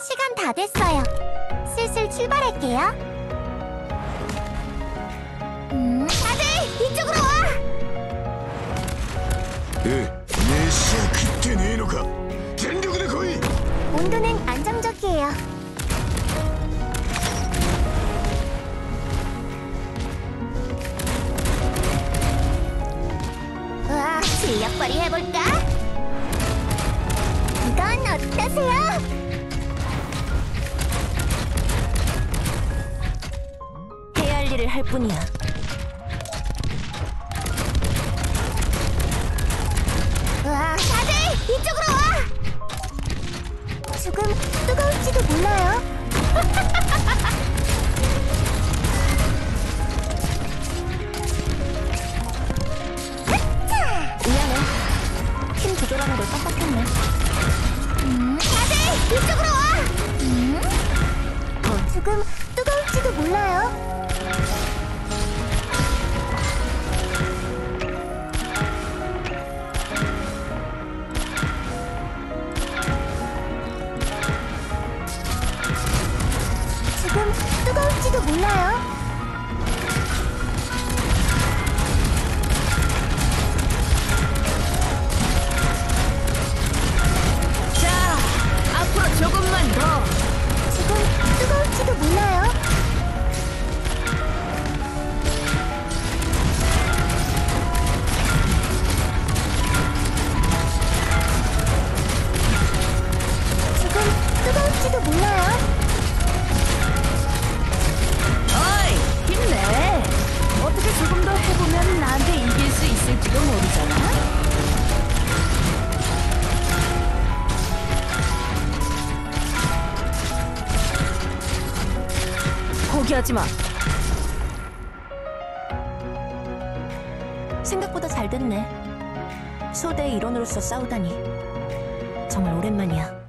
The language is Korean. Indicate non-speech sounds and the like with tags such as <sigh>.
시간 다 됐어요. 슬슬 출발할게요. 음, 다들 이쪽으로 와! 예, 내시 그때 내놓가 전력으로 거의! 온도는 안정적이에요. 우와, 실력 발휘해볼까? 이건 어떠세요? 해야 할 뿐이야. 우와, 다들 이쪽으로 와! 조금 뜨거울지도 몰라요. <laughs> 미안해. 팀 조절하는 걸 깜빡했네. 음, 다들 이쪽으로 와! 음? 뜨거울지도 몰라요. 뜨거울지도 몰라요. 자, 앞으로 조금만 더. 지금 뜨거울지도 몰라요. 지금 뜨거울지도 몰라요. 나한테 이길 수 있을지도 모르잖아. 포기하지 마. 생각보다 잘 됐네. 소대의 일원으로서 싸우다니. 정말 오랜만이야.